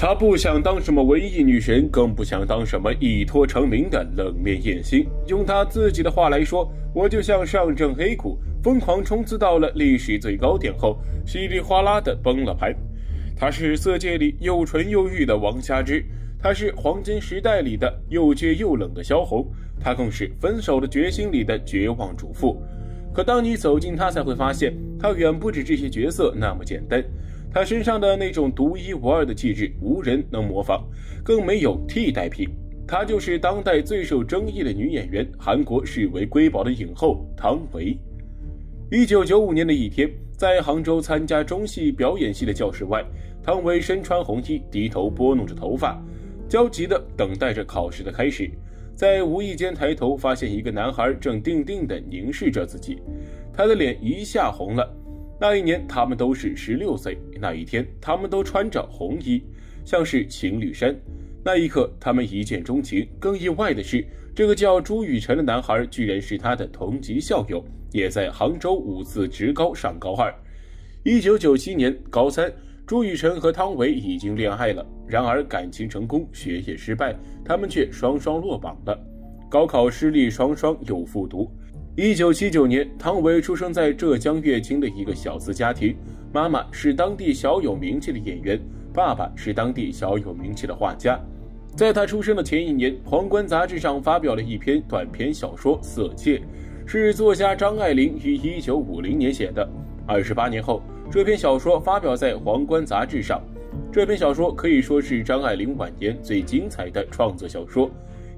她不想当什么文艺女神，更不想当什么一脱成名的冷面艳星。用她自己的话来说，我就像上证黑股疯狂冲刺到了历史最高点后，稀里哗啦的崩了盘。她是色戒里又纯又欲的王佳芝，她是黄金时代里的又倔又冷的萧红，她更是分手的决心里的绝望主妇。可当你走近她，才会发现，她远不止这些角色那么简单。她身上的那种独一无二的气质，无人能模仿，更没有替代品。她就是当代最受争议的女演员，韩国视为瑰宝的影后汤唯。一九九五年的一天，在杭州参加中戏表演系的教室外，汤唯身穿红衣，低头拨弄着头发，焦急地等待着考试的开始。在无意间抬头，发现一个男孩正定定地凝视着自己，他的脸一下红了。那一年，他们都是十六岁。那一天，他们都穿着红衣，像是情侣衫。那一刻，他们一见钟情。更意外的是，这个叫朱雨辰的男孩，居然是他的同级校友，也在杭州五四职高上高二。一九九七年高三，朱雨辰和汤唯已经恋爱了。然而，感情成功，学业失败，他们却双双落榜了。高考失利，双双又复读。一九七九年，汤唯出生在浙江乐清的一个小资家庭，妈妈是当地小有名气的演员，爸爸是当地小有名气的画家。在他出生的前一年，《皇冠》杂志上发表了一篇短篇小说《色戒》，是作家张爱玲于一九五零年写的。二十八年后，这篇小说发表在《皇冠》杂志上。这篇小说可以说是张爱玲晚年最精彩的创作小说。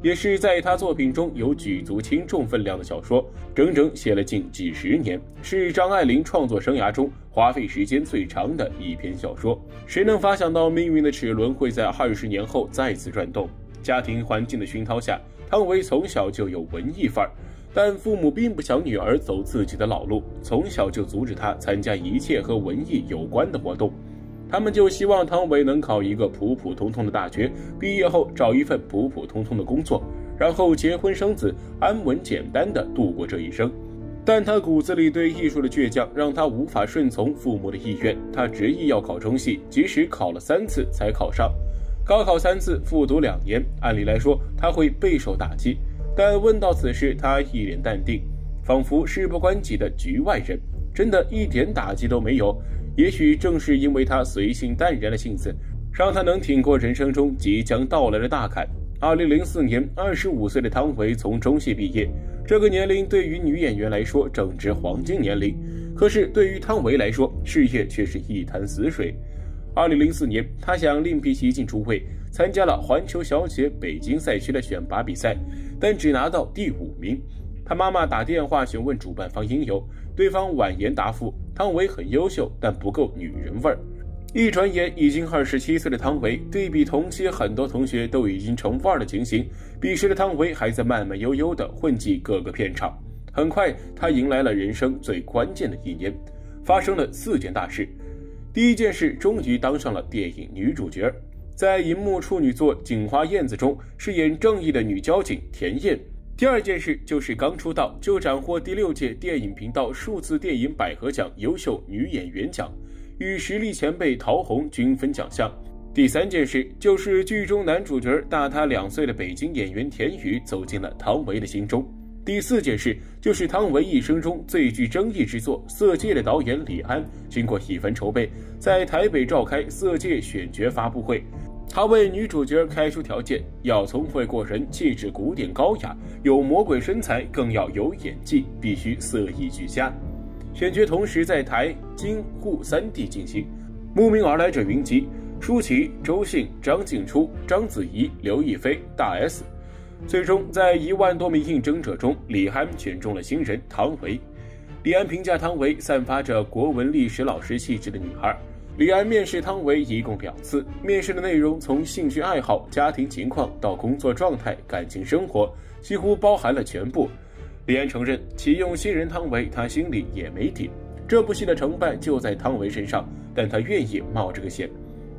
也是在他作品中有举足轻重分量的小说，整整写了近几十年，是张爱玲创作生涯中花费时间最长的一篇小说。谁能发想到命运的齿轮会在二十年后再次转动？家庭环境的熏陶下，汤唯从小就有文艺范儿，但父母并不想女儿走自己的老路，从小就阻止她参加一切和文艺有关的活动。他们就希望汤唯能考一个普普通通的大学，毕业后找一份普普通通的工作，然后结婚生子，安稳简单的度过这一生。但他骨子里对艺术的倔强，让他无法顺从父母的意愿。他执意要考中戏，即使考了三次才考上。高考三次，复读两年，按理来说他会备受打击，但问到此事，他一脸淡定，仿佛事不关己的局外人，真的一点打击都没有。也许正是因为他随性淡然的性子，让他能挺过人生中即将到来的大坎。二零零四年，二十五岁的汤唯从中戏毕业，这个年龄对于女演员来说正值黄金年龄。可是对于汤唯来说，事业却是一潭死水。二零零四年，她想另辟蹊径出位，参加了环球小姐北京赛区的选拔比赛，但只拿到第五名。她妈妈打电话询问主办方因由，对方婉言答复。汤唯很优秀，但不够女人味儿。一转眼，已经二十七岁的汤唯，对比同期很多同学都已经成腕儿的情形，彼时的汤唯还在慢慢悠悠地混迹各个片场。很快，她迎来了人生最关键的一年，发生了四件大事。第一件事，终于当上了电影女主角，在银幕处女作《警花燕子》中饰演正义的女交警田燕。第二件事就是刚出道就斩获第六届电影频道数字电影百合奖优秀女演员奖，与实力前辈陶虹均分奖项。第三件事就是剧中男主角大他两岁的北京演员田雨走进了汤唯的心中。第四件事就是汤唯一生中最具争议之作《色戒》的导演李安，经过一番筹备，在台北召开《色戒》选角发布会。他为女主角开出条件：要聪慧过人，气质古典高雅，有魔鬼身材，更要有演技，必须色艺俱佳。选角同时在台、京、沪三地进行，慕名而来者云集：舒淇、周迅、张静初、章子怡、刘亦菲、大 S。最终，在一万多名应征者中，李安选中了新人汤唯。李安评价汤唯散发着国文历史老师气质的女孩。李安面试汤唯一共两次，面试的内容从兴趣爱好、家庭情况到工作状态、感情生活，几乎包含了全部。李安承认，启用新人汤唯，他心里也没底。这部戏的成败就在汤唯身上，但他愿意冒这个险。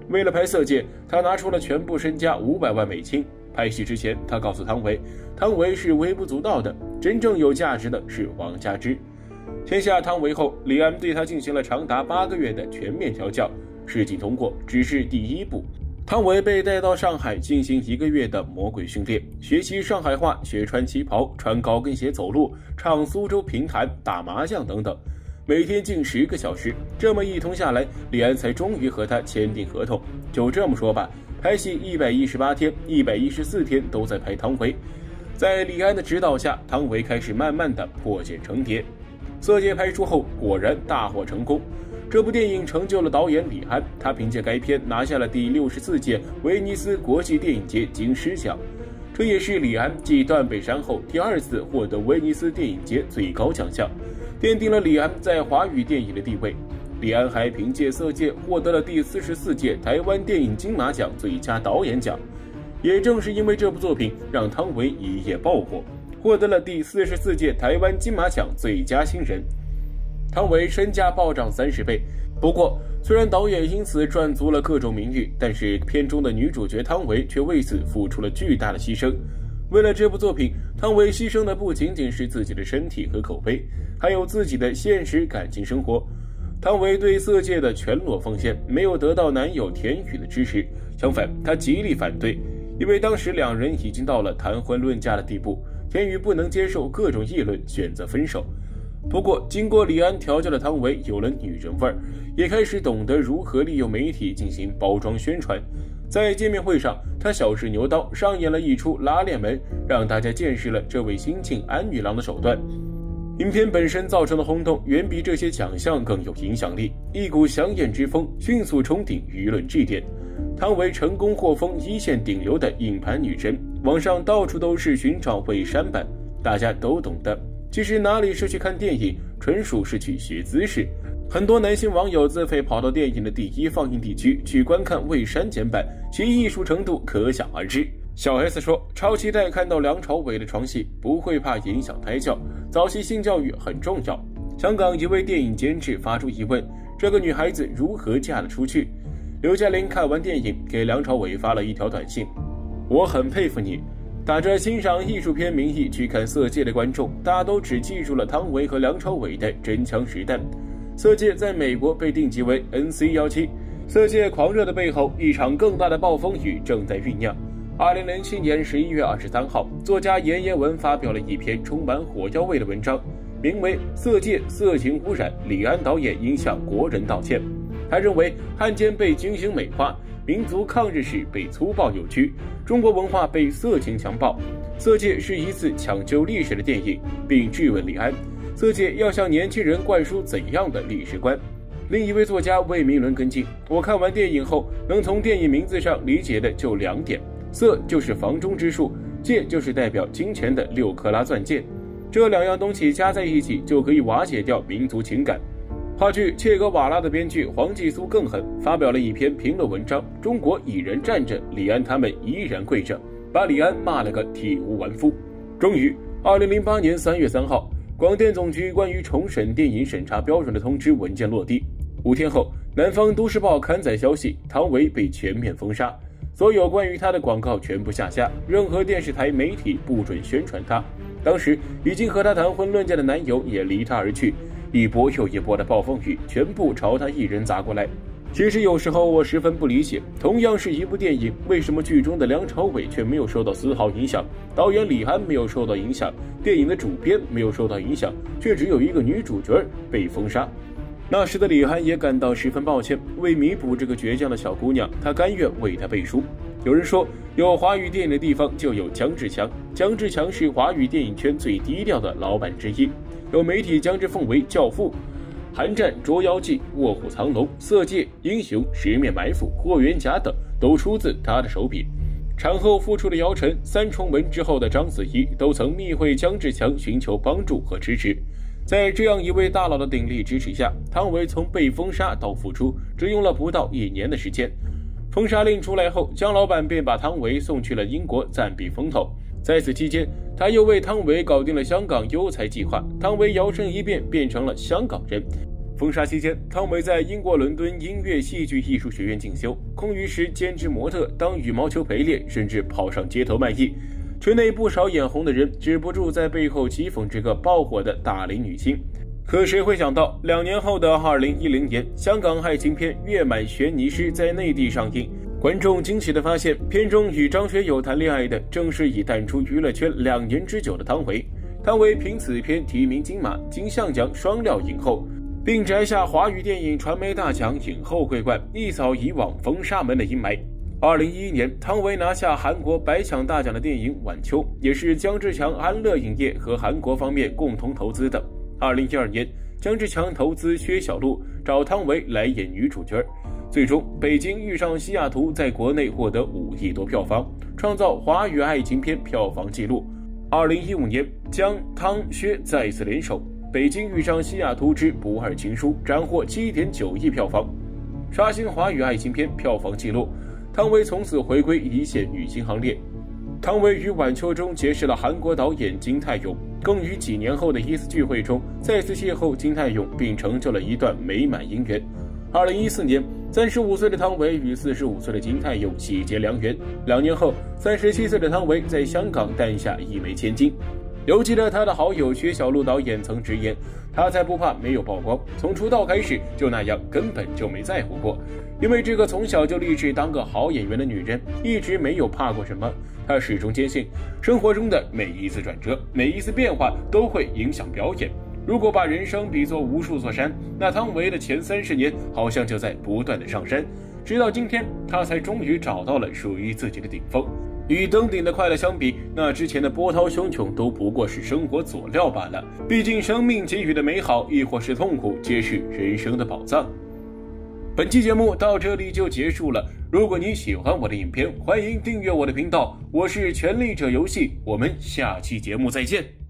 为了拍《色戒》，他拿出了全部身家五百万美金。拍戏之前，他告诉汤唯，汤唯是微不足道的，真正有价值的是王佳芝。签下汤唯后，李安对他进行了长达八个月的全面调教。事情通过只是第一步，汤唯被带到上海进行一个月的魔鬼训练，学习上海话，学穿旗袍、穿高跟鞋走路，唱苏州评弹、打麻将等等，每天近十个小时。这么一通下来，李安才终于和他签订合同。就这么说吧，拍戏一百一十八天，一百一十四天都在拍汤唯。在李安的指导下，汤唯开始慢慢的破茧成蝶。色戒拍出后，果然大获成功。这部电影成就了导演李安，他凭借该片拿下了第六十四届威尼斯国际电影节金狮奖，这也是李安继《断背山》后第二次获得威尼斯电影节最高奖项，奠定了李安在华语电影的地位。李安还凭借《色戒》获得了第四十四届台湾电影金马奖最佳导演奖。也正是因为这部作品，让汤唯一夜爆火，获得了第四十四届台湾金马奖最佳新人。汤唯身价暴涨三十倍，不过虽然导演因此赚足了各种名誉，但是片中的女主角汤唯却为此付出了巨大的牺牲。为了这部作品，汤唯牺牲的不仅仅是自己的身体和口碑，还有自己的现实感情生活。汤唯对色戒的全裸奉献没有得到男友田宇的支持，相反，她极力反对，因为当时两人已经到了谈婚论嫁的地步，田雨不能接受各种议论，选择分手。不过，经过李安调教的汤唯有了女人味儿，也开始懂得如何利用媒体进行包装宣传。在见面会上，他小试牛刀，上演了一出拉链门，让大家见识了这位新晋安女郎的手段。影片本身造成的轰动，远比这些奖项更有影响力。一股香艳之风迅速冲顶舆论质点，汤唯成功获封一线顶流的影坛女神，网上到处都是寻找未删版，大家都懂的。其实哪里是去看电影，纯属是去学姿势。很多男性网友自费跑到电影的第一放映地区去观看未删减版，其艺术程度可想而知。小 S 说：“超期待看到梁朝伟的床戏，不会怕影响胎教。早期性教育很重要。”香港一位电影监制发出疑问：“这个女孩子如何嫁得出去？”刘嘉玲看完电影，给梁朝伟发了一条短信：“我很佩服你。”打着欣赏艺术片名义去看《色戒》的观众，大都只记住了汤唯和梁朝伟的真枪实弹。《色戒》在美国被定级为 NC 幺七，《色戒》狂热的背后，一场更大的暴风雨正在酝酿。二零零七年十一月二十三号，作家严言文发表了一篇充满火药味的文章，名为《色戒色情污染，李安导演应向国人道歉》。他认为汉奸被精心美化。民族抗日史被粗暴扭曲，中国文化被色情强暴，《色戒》是一次抢救历史的电影，并质问李安，《色戒》要向年轻人灌输怎样的历史观？另一位作家魏明伦跟进，我看完电影后，能从电影名字上理解的就两点：色就是房中之术，戒就是代表金钱的六克拉钻戒，这两样东西加在一起，就可以瓦解掉民族情感。话剧《切格瓦拉》的编剧黄继苏更狠，发表了一篇评论文章：“中国已然站着，李安他们依然跪着，把李安骂了个体无完肤。”终于，二零零八年三月三号，广电总局关于重审电影审查标准的通知文件落地。五天后，南方都市报刊载消息，唐维被全面封杀，所有关于他的广告全部下架，任何电视台媒体不准宣传他。当时已经和他谈婚论嫁的男友也离他而去。一波又一波的暴风雨全部朝他一人砸过来。其实有时候我十分不理解，同样是一部电影，为什么剧中的梁朝伟却没有受到丝毫影响，导演李安没有受到影响，电影的主编没有受到影响，却只有一个女主角被封杀？那时的李安也感到十分抱歉。为弥补这个倔强的小姑娘，他甘愿为她背书。有人说，有华语电影的地方就有姜志强，姜志强是华语电影圈最低调的老板之一。有媒体将之奉为教父，《寒战》《捉妖记》《卧虎藏龙》《色戒》《英雄》《十面埋伏》《霍元甲》等都出自他的手笔。产后复出的姚晨、三重门之后的章子怡都曾密会姜志强寻求帮助和支持。在这样一位大佬的鼎力支持下，汤唯从被封杀到复出只用了不到一年的时间。封杀令出来后，姜老板便把汤唯送去了英国暂避风头。在此期间，他又为汤唯搞定了香港优才计划，汤唯摇身一变变成了香港人。封杀期间，汤唯在英国伦敦音乐戏剧艺术学院进修，空余时兼职模特、当羽毛球陪练，甚至跑上街头卖艺。圈内不少眼红的人止不住在背后讥讽这个爆火的大龄女星。可谁会想到，两年后的二零一零年，香港爱情片《月满悬疑师》在内地上映。观众惊喜地发现，片中与张学友谈恋爱的正是已淡出娱乐圈两年之久的汤唯。汤唯凭此片提名金马、金像奖双料影后，并摘下华语电影传媒大奖影后桂冠，一扫以往封杀门的阴霾。二零一一年，汤唯拿下韩国百抢大奖的电影《晚秋》，也是姜志强、安乐影业和韩国方面共同投资的。二零一二年，姜志强投资薛晓路，找汤唯来演女主角。最终，《北京遇上西雅图》在国内获得五亿多票房，创造华语爱情片票房纪录。二零一五年，姜汤薛再次联手，《北京遇上西雅图之不二情书》斩获七点九亿票房，刷新华语爱情片票房纪录。汤唯从此回归一线女星行列。汤唯于晚秋中结识了韩国导演金泰勇，更于几年后的一次聚会中再次邂逅金泰勇，并成就了一段美满姻缘。二零一四年，三十五岁的汤唯与四十五岁的金泰佑喜结良缘。两年后，三十七岁的汤唯在香港诞下一枚千金。犹记得他的好友薛晓路导演曾直言：“他才不怕没有曝光，从出道开始就那样，根本就没在乎过。因为这个从小就立志当个好演员的女人，一直没有怕过什么。她始终坚信，生活中的每一次转折，每一次变化都会影响表演。如果把人生比作无数座山，那汤唯的前三十年好像就在不断的上山，直到今天，他才终于找到了属于自己的顶峰。”与登顶的快乐相比，那之前的波涛汹涌都不过是生活佐料罢了。毕竟，生命给予的美好，亦或是痛苦，皆是人生的宝藏。本期节目到这里就结束了。如果你喜欢我的影片，欢迎订阅我的频道。我是权力者游戏，我们下期节目再见。